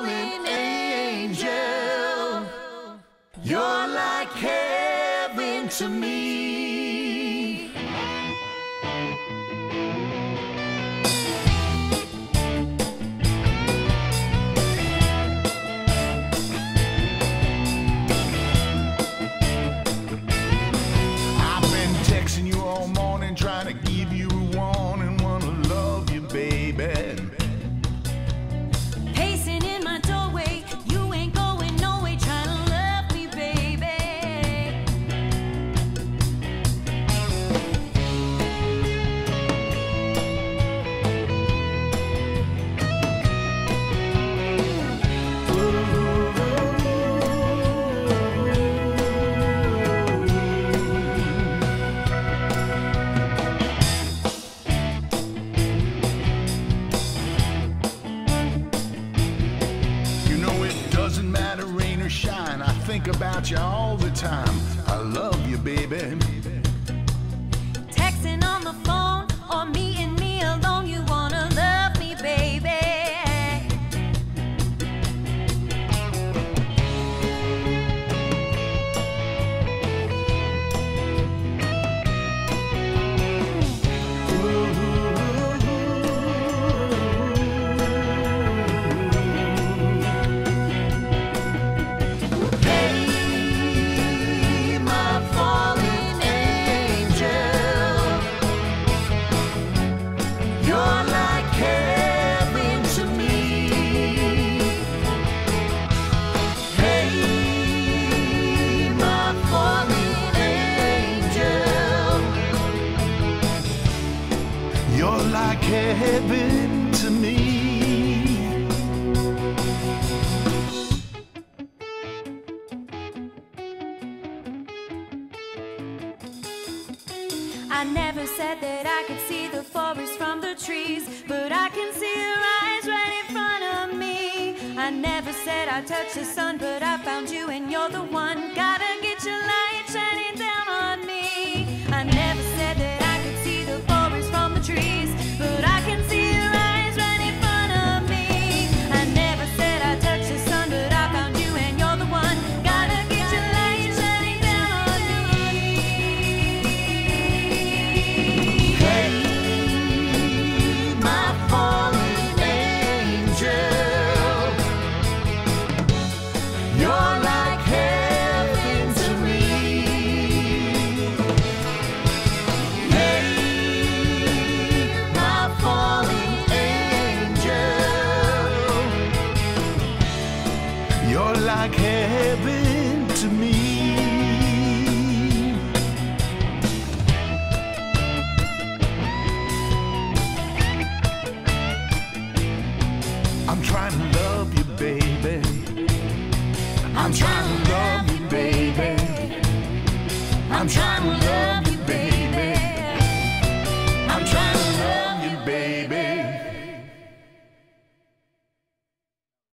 fallen angel. You're like heaven to me. I've been texting you all morning, trying to think about you all the time. I love you, baby. Heaven to me. I never said that I could see the forest from the trees, but I can see your eyes right in front of me. I never said I touched the sun, but I found you and you're the one. I'm trying to love you, baby. I'm trying to love you,